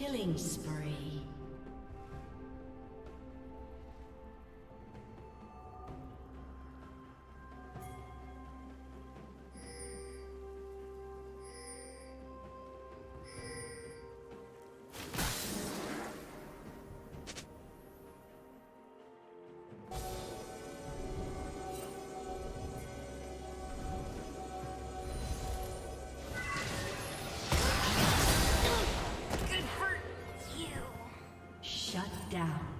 Killing spree. down.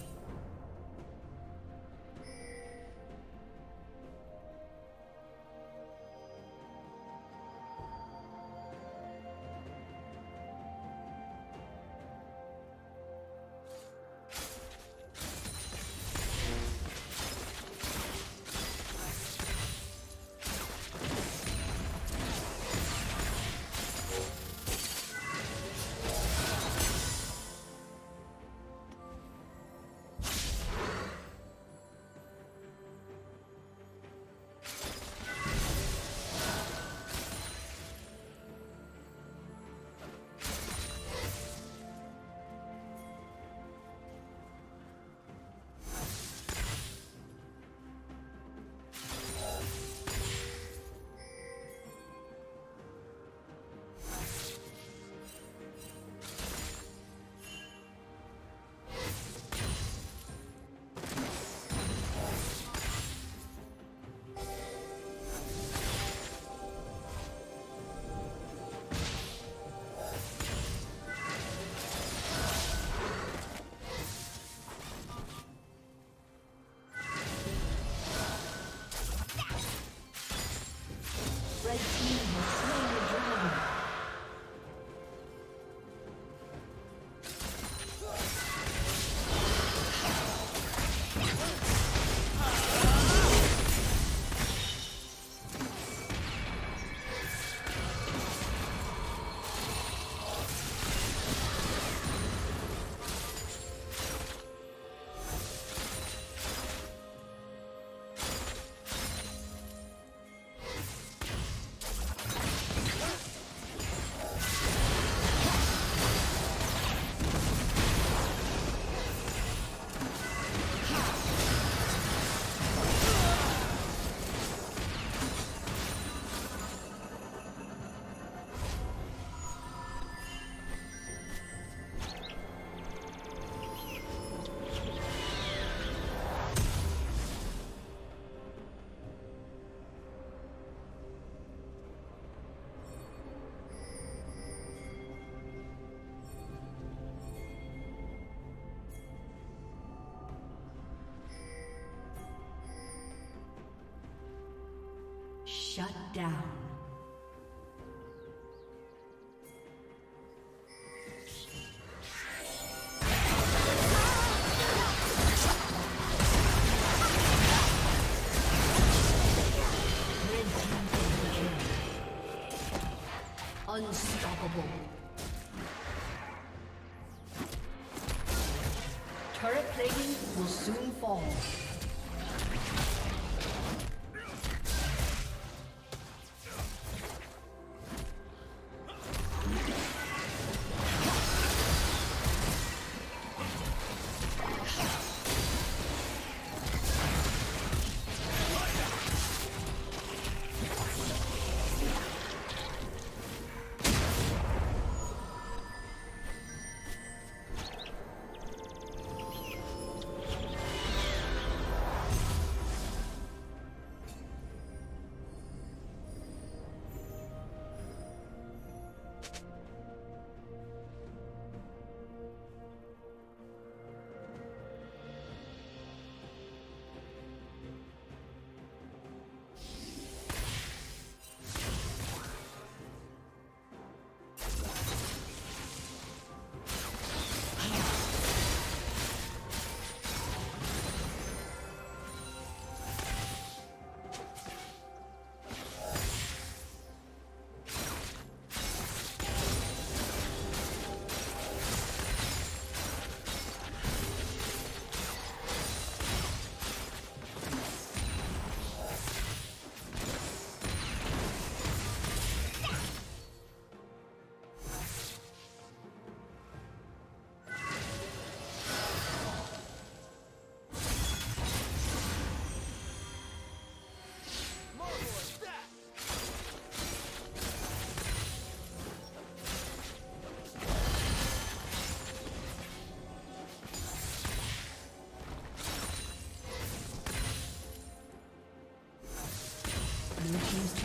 Shut down. Unstoppable. Turret plating will soon fall.